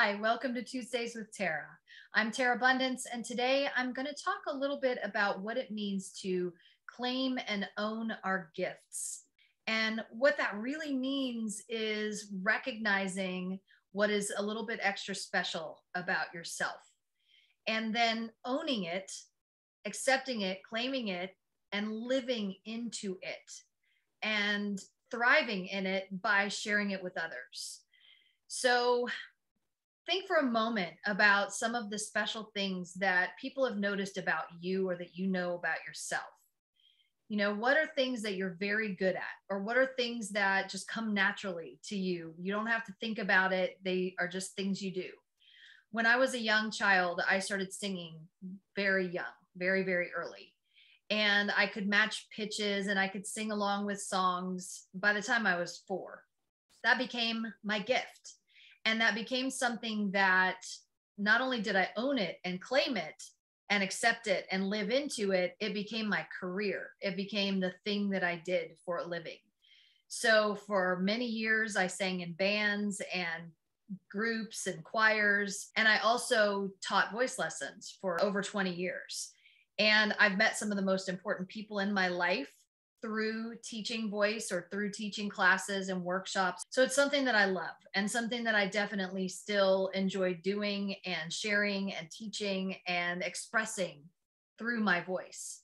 Hi, welcome to Tuesdays with Terra. I'm Terra Bundance, and today I'm going to talk a little bit about what it means to claim and own our gifts. And what that really means is recognizing what is a little bit extra special about yourself and then owning it, accepting it, claiming it, and living into it and thriving in it by sharing it with others. So, think for a moment about some of the special things that people have noticed about you or that you know about yourself. You know, what are things that you're very good at, or what are things that just come naturally to you? You don't have to think about it, they are just things you do. When I was a young child, I started singing very young, very, very early. And I could match pitches and I could sing along with songs by the time I was four. That became my gift and that became something that not only did I own it and claim it and accept it and live into it, it became my career. It became the thing that I did for a living. So for many years, I sang in bands and groups and choirs. And I also taught voice lessons for over 20 years. And I've met some of the most important people in my life through teaching voice or through teaching classes and workshops. So it's something that I love and something that I definitely still enjoy doing and sharing and teaching and expressing through my voice.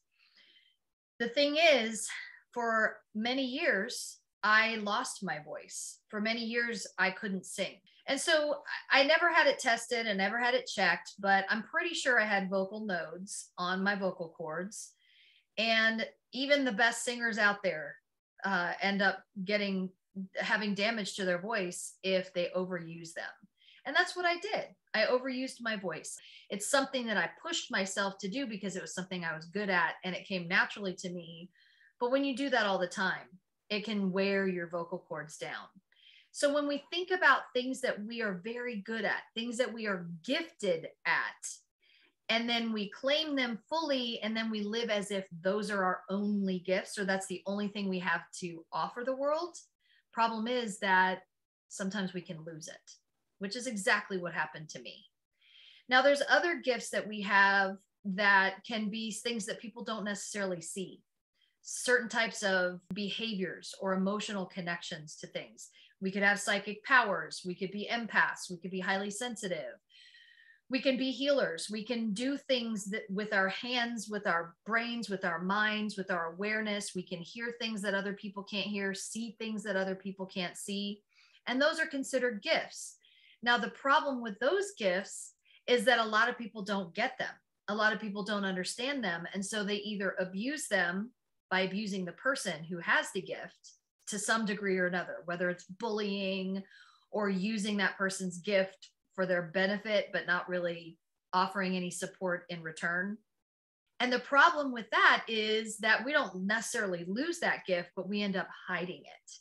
The thing is, for many years, I lost my voice. For many years, I couldn't sing. And so I never had it tested and never had it checked, but I'm pretty sure I had vocal nodes on my vocal cords. And even the best singers out there uh, end up getting having damage to their voice if they overuse them. And that's what I did. I overused my voice. It's something that I pushed myself to do because it was something I was good at and it came naturally to me. But when you do that all the time, it can wear your vocal cords down. So when we think about things that we are very good at, things that we are gifted at, and then we claim them fully and then we live as if those are our only gifts or that's the only thing we have to offer the world. Problem is that sometimes we can lose it which is exactly what happened to me. Now there's other gifts that we have that can be things that people don't necessarily see. Certain types of behaviors or emotional connections to things. We could have psychic powers. We could be empaths. We could be highly sensitive we can be healers. We can do things that with our hands with our brains with our minds with our awareness. We can hear things that other people can't hear see things that other people can't see. And those are considered gifts. Now the problem with those gifts is that a lot of people don't get them. A lot of people don't understand them. And so they either abuse them by abusing the person who has the gift to some degree or another whether it's bullying or using that person's gift for their benefit, but not really offering any support in return. And the problem with that is that we don't necessarily lose that gift, but we end up hiding it.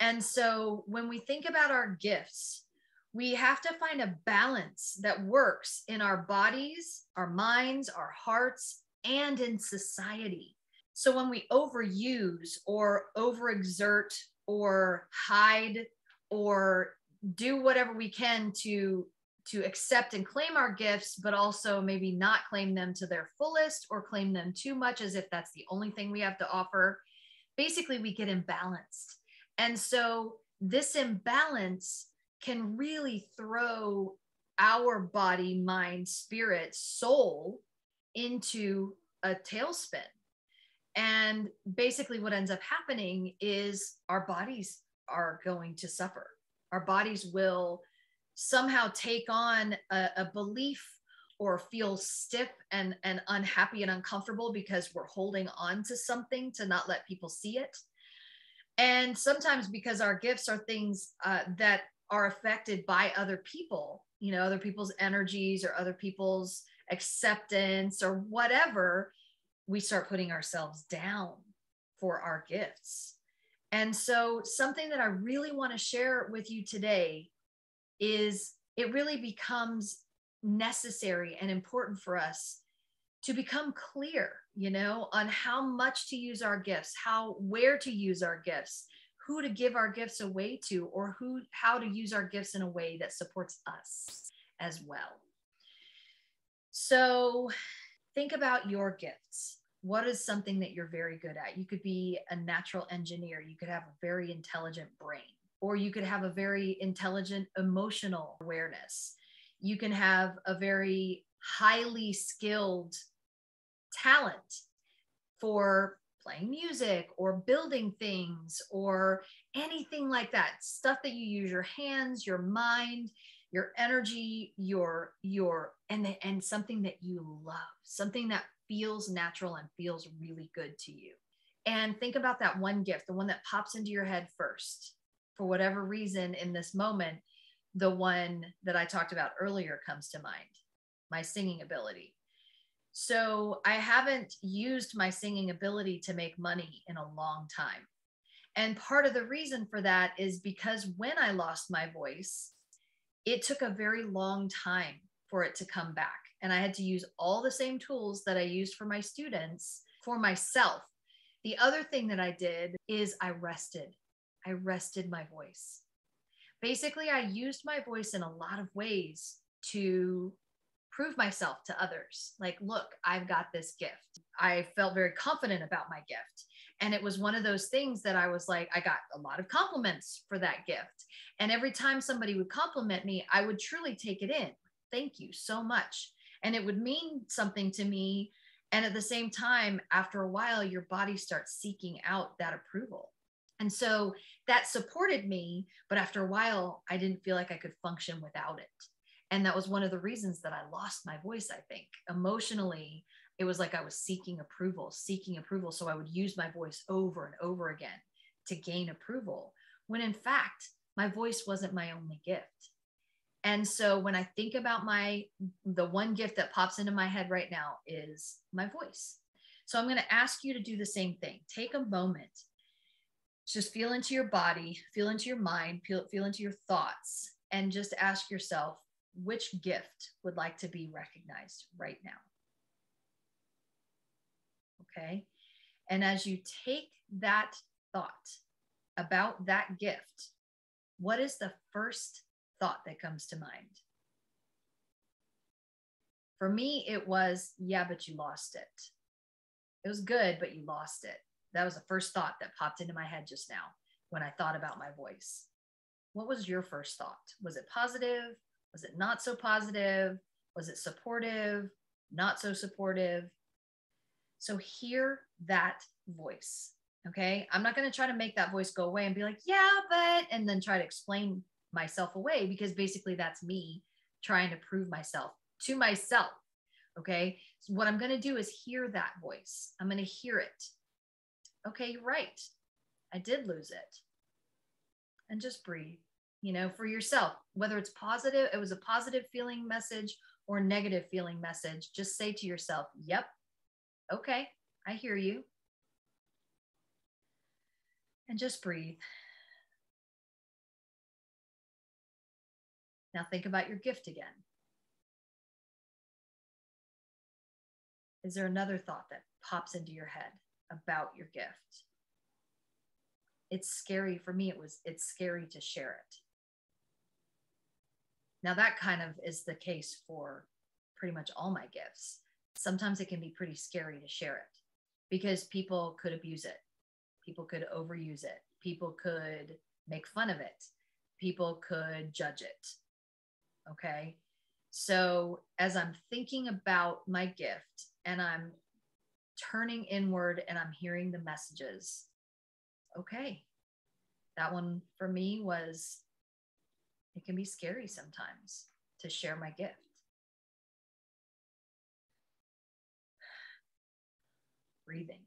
And so when we think about our gifts, we have to find a balance that works in our bodies, our minds, our hearts, and in society. So when we overuse or overexert or hide or do whatever we can to to accept and claim our gifts but also maybe not claim them to their fullest or claim them too much as if that's the only thing we have to offer. Basically we get imbalanced. And so this imbalance can really throw our body mind spirit soul into a tailspin. And basically what ends up happening is our bodies are going to suffer our bodies will somehow take on a, a belief or feel stiff and, and unhappy and uncomfortable because we're holding on to something to not let people see it. And sometimes because our gifts are things uh, that are affected by other people, you know, other people's energies or other people's acceptance or whatever, we start putting ourselves down for our gifts. And so, something that I really want to share with you today is it really becomes necessary and important for us to become clear, you know, on how much to use our gifts, how, where to use our gifts, who to give our gifts away to or who how to use our gifts in a way that supports us as well. So think about your gifts. What is something that you're very good at? You could be a natural engineer, you could have a very intelligent brain, or you could have a very intelligent emotional awareness. You can have a very highly skilled talent for playing music or building things or anything like that stuff that you use your hands your mind your energy your your and the, and something that you love something that feels natural and feels really good to you. And think about that one gift the one that pops into your head first for whatever reason in this moment the one that i talked about earlier comes to mind my singing ability. So i haven't used my singing ability to make money in a long time. And part of the reason for that is because when i lost my voice it took a very long time for it to come back. And I had to use all the same tools that I used for my students for myself. The other thing that I did is I rested. I rested my voice. Basically, I used my voice in a lot of ways to prove myself to others. Like, look, I've got this gift. I felt very confident about my gift. And it was one of those things that I was like, I got a lot of compliments for that gift. And every time somebody would compliment me, I would truly take it in. Thank you so much. And it would mean something to me. And at the same time, after a while, your body starts seeking out that approval. And so that supported me. But after a while, I didn't feel like I could function without it. And that was one of the reasons that I lost my voice, I think. Emotionally, it was like I was seeking approval, seeking approval. So I would use my voice over and over again to gain approval, when in fact, my voice wasn't my only gift. And so when I think about my, the one gift that pops into my head right now is my voice. So I'm going to ask you to do the same thing. Take a moment, just feel into your body, feel into your mind, feel, feel into your thoughts, and just ask yourself, which gift would like to be recognized right now? Okay. And as you take that thought about that gift, what is the first thought that comes to mind? For me, it was, yeah, but you lost it. It was good, but you lost it. That was the first thought that popped into my head just now when I thought about my voice. What was your first thought? Was it positive? Was it not so positive? Was it supportive? Not so supportive? So hear that voice. Okay. I'm not going to try to make that voice go away and be like, yeah, but, and then try to explain myself away because basically that's me trying to prove myself to myself. Okay. So what I'm going to do is hear that voice. I'm going to hear it. Okay. You're right. I did lose it. And just breathe, you know, for yourself, whether it's positive, it was a positive feeling message or negative feeling message. Just say to yourself, yep, Okay, I hear you. And just breathe. Now think about your gift again. Is there another thought that pops into your head about your gift? It's scary for me. It was, it's scary to share it. Now, that kind of is the case for pretty much all my gifts sometimes it can be pretty scary to share it because people could abuse it. People could overuse it. People could make fun of it. People could judge it. Okay. So as I'm thinking about my gift and I'm turning inward and I'm hearing the messages, okay, that one for me was it can be scary sometimes to share my gift. breathing.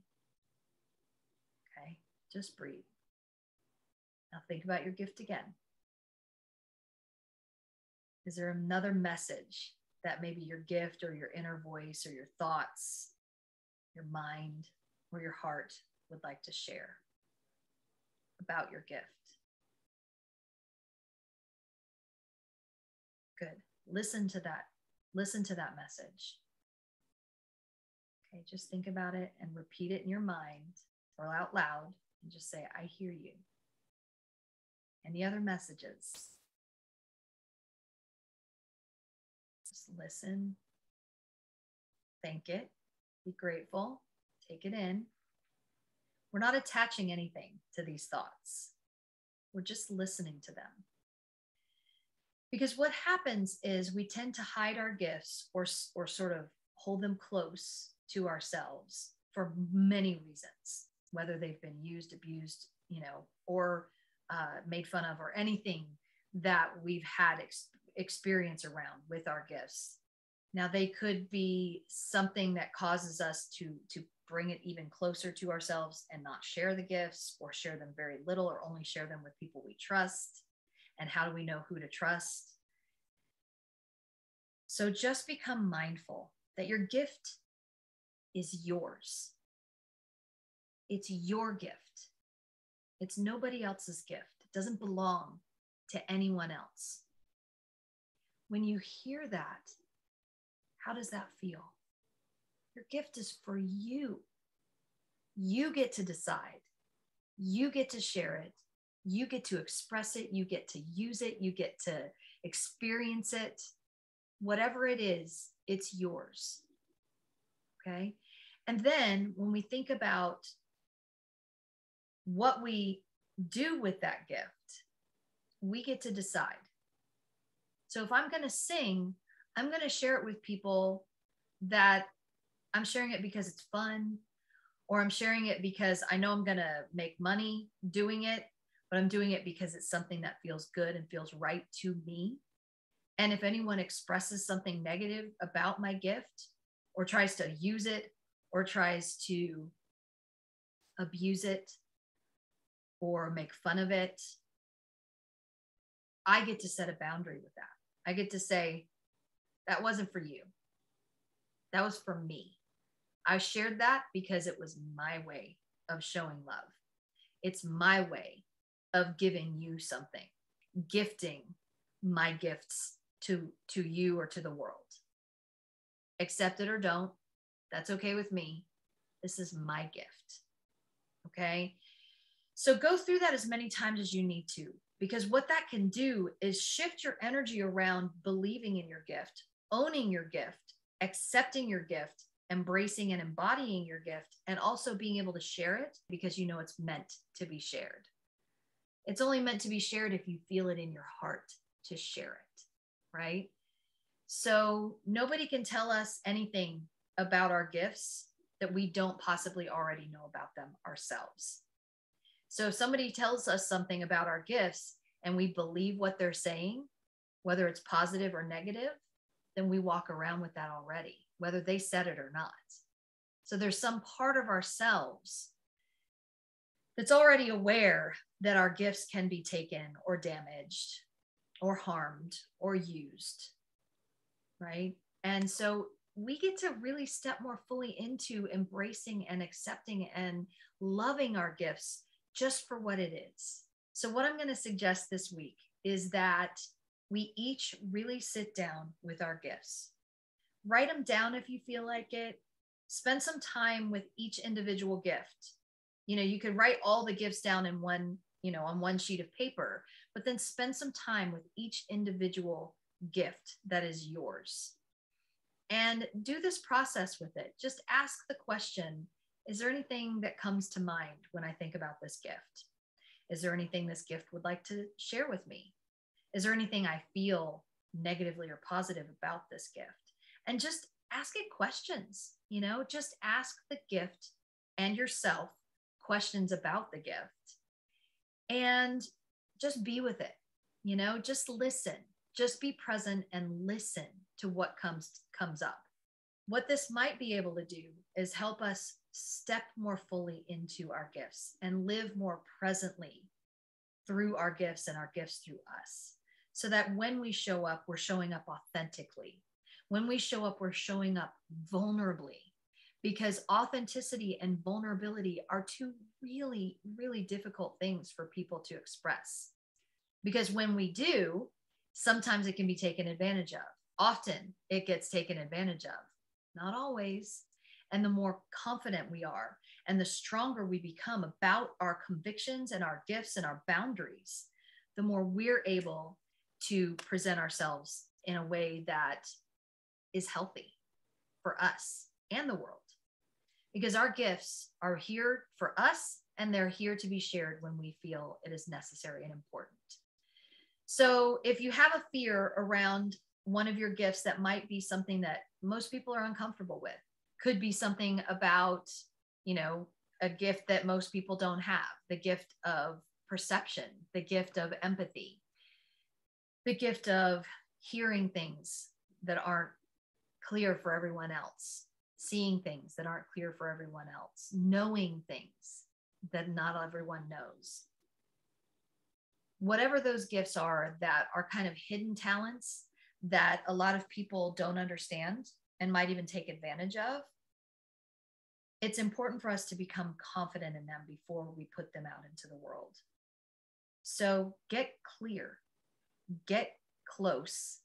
Okay, just breathe. Now think about your gift again. Is there another message that maybe your gift or your inner voice or your thoughts, your mind, or your heart would like to share about your gift? Good. Listen to that. Listen to that message. Okay, just think about it and repeat it in your mind or out loud and just say, I hear you. Any other messages? Listen, thank it, be grateful, take it in. We're not attaching anything to these thoughts, we're just listening to them. Because what happens is we tend to hide our gifts or, or sort of hold them close to ourselves for many reasons, whether they've been used, abused, you know, or uh, made fun of, or anything that we've had experience around with our gifts. Now they could be something that causes us to to bring it even closer to ourselves and not share the gifts or share them very little or only share them with people we trust. And how do we know who to trust? So just become mindful that your gift is yours. It's your gift. It's nobody else's gift. It doesn't belong to anyone else. When you hear that, how does that feel? Your gift is for you. You get to decide. You get to share it. You get to express it. You get to use it. You get to experience it. Whatever it is, it's yours. Okay. And then when we think about what we do with that gift, we get to decide. So if I'm going to sing, I'm going to share it with people that I'm sharing it because it's fun, or I'm sharing it because I know I'm going to make money doing it, but I'm doing it because it's something that feels good and feels right to me. And if anyone expresses something negative about my gift or tries to use it or tries to abuse it or make fun of it, I get to set a boundary with that. I get to say, that wasn't for you. That was for me. I shared that because it was my way of showing love. It's my way of giving you something, gifting my gifts to, to you or to the world. Accept it or don't, that's okay with me. This is my gift. Okay. So go through that as many times as you need to, because what that can do is shift your energy around believing in your gift, owning your gift, accepting your gift, embracing and embodying your gift, and also being able to share it because you know it's meant to be shared. It's only meant to be shared if you feel it in your heart to share it, right? So nobody can tell us anything about our gifts that we don't possibly already know about them ourselves. So if somebody tells us something about our gifts and we believe what they're saying, whether it's positive or negative, then we walk around with that already, whether they said it or not. So there's some part of ourselves that's already aware that our gifts can be taken or damaged or harmed or used, right? And so we get to really step more fully into embracing and accepting and loving our gifts just for what it is. So, what I'm going to suggest this week is that we each really sit down with our gifts. Write them down if you feel like it. Spend some time with each individual gift. You know, you could write all the gifts down in one, you know, on one sheet of paper, but then spend some time with each individual gift that is yours and do this process with it. Just ask the question Is there anything that comes to mind when I think about this gift? Is there anything this gift would like to share with me? Is there anything I feel negatively or positive about this gift? And just ask it questions, you know, just ask the gift and yourself questions about the gift and just be with it, you know, just listen, just be present and listen to what comes comes up. What this might be able to do is help us step more fully into our gifts and live more presently through our gifts and our gifts through us. So that when we show up, we're showing up authentically. When we show up, we're showing up vulnerably because authenticity and vulnerability are two really, really difficult things for people to express. Because when we do, sometimes it can be taken advantage of often it gets taken advantage of, not always. And the more confident we are and the stronger we become about our convictions and our gifts and our boundaries, the more we're able to present ourselves in a way that is healthy for us and the world. Because our gifts are here for us and they're here to be shared when we feel it is necessary and important. So if you have a fear around one of your gifts that might be something that most people are uncomfortable with, could be something about, you know, a gift that most people don't have, the gift of perception, the gift of empathy, the gift of hearing things that aren't clear for everyone else, seeing things that aren't clear for everyone else, knowing things that not everyone knows. Whatever those gifts are that are kind of hidden talents that a lot of people don't understand and might even take advantage of, it's important for us to become confident in them before we put them out into the world. So get clear, get close,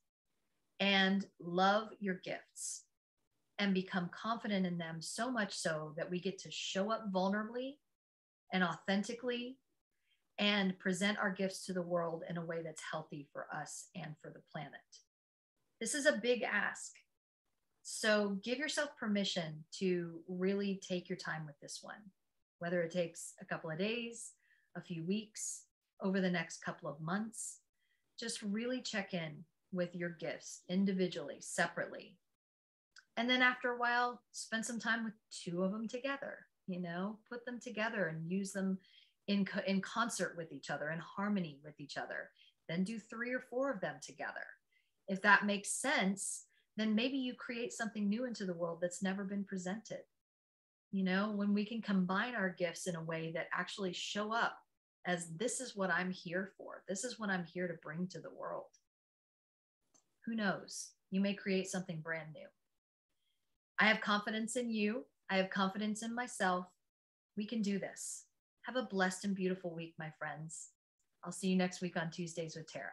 and love your gifts and become confident in them so much so that we get to show up vulnerably and authentically and present our gifts to the world in a way that's healthy for us and for the planet. This is a big ask. So give yourself permission to really take your time with this one, whether it takes a couple of days, a few weeks, over the next couple of months. Just really check in with your gifts individually, separately. And then after a while, spend some time with two of them together, you know, put them together and use them in, co- in concert with each other, in harmony with each other. Then do three or four of them together. If that makes sense, then maybe you create something new into the world that's never been presented. You know, when we can combine our gifts in a way that actually show up as this is what I'm here for. This is what I'm here to bring to the world. Who knows? You may create something brand new. I have confidence in you. I have confidence in myself. We can do this. Have a blessed and beautiful week, my friends. I'll see you next week on Tuesdays with Terra.